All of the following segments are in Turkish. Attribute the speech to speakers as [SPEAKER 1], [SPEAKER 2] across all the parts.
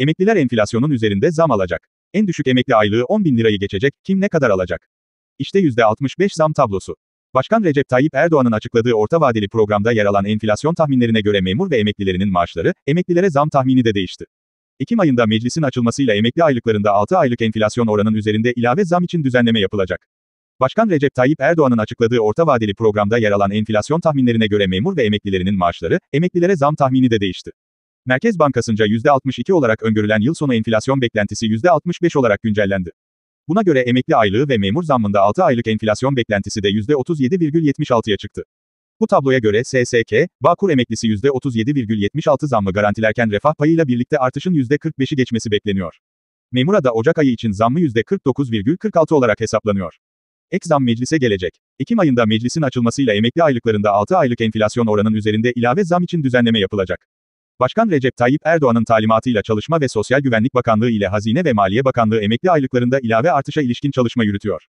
[SPEAKER 1] Emekliler enflasyonun üzerinde zam alacak. En düşük emekli aylığı 10 bin lirayı geçecek, kim ne kadar alacak? İşte %65 zam tablosu. Başkan Recep Tayyip Erdoğan'ın açıkladığı orta vadeli programda yer alan enflasyon tahminlerine göre memur ve emeklilerinin maaşları, emeklilere zam tahmini de değişti. Ekim ayında meclisin açılmasıyla emekli aylıklarında 6 aylık enflasyon oranının üzerinde ilave zam için düzenleme yapılacak. Başkan Recep Tayyip Erdoğan'ın açıkladığı orta vadeli programda yer alan enflasyon tahminlerine göre memur ve emeklilerinin maaşları, emeklilere zam tahmini de değişti. Merkez Bankası'nca %62 olarak öngörülen yıl sonu enflasyon beklentisi %65 olarak güncellendi. Buna göre emekli aylığı ve memur zammında 6 aylık enflasyon beklentisi de %37,76'ya çıktı. Bu tabloya göre SSK, Bağkur emeklisi %37,76 zammı garantilerken refah payıyla birlikte artışın %45'i geçmesi bekleniyor. Memura da Ocak ayı için zammı %49,46 olarak hesaplanıyor. Ek zam meclise gelecek. Ekim ayında meclisin açılmasıyla emekli aylıklarında 6 aylık enflasyon oranının üzerinde ilave zam için düzenleme yapılacak. Başkan Recep Tayyip Erdoğan'ın talimatıyla Çalışma ve Sosyal Güvenlik Bakanlığı ile Hazine ve Maliye Bakanlığı emekli aylıklarında ilave artışa ilişkin çalışma yürütüyor.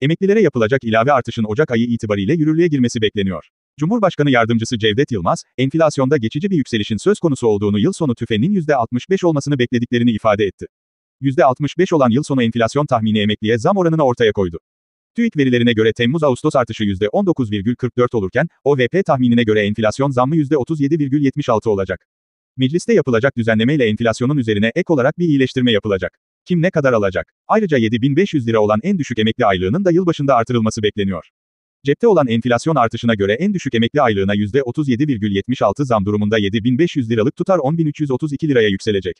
[SPEAKER 1] Emeklilere yapılacak ilave artışın Ocak ayı itibariyle yürürlüğe girmesi bekleniyor. Cumhurbaşkanı Yardımcısı Cevdet Yılmaz, enflasyonda geçici bir yükselişin söz konusu olduğunu yıl sonu tüfeğinin %65 olmasını beklediklerini ifade etti. %65 olan yıl sonu enflasyon tahmini emekliye zam oranını ortaya koydu. TÜİK verilerine göre Temmuz-Ağustos artışı %19,44 olurken, OVP tahminine göre enflasyon zammı %37,76 olacak. Mecliste yapılacak düzenlemeyle enflasyonun üzerine ek olarak bir iyileştirme yapılacak. Kim ne kadar alacak? Ayrıca 7500 lira olan en düşük emekli aylığının da yılbaşında artırılması bekleniyor. Cepte olan enflasyon artışına göre en düşük emekli aylığına %37,76 zam durumunda 7500 liralık tutar 10332 liraya yükselecek.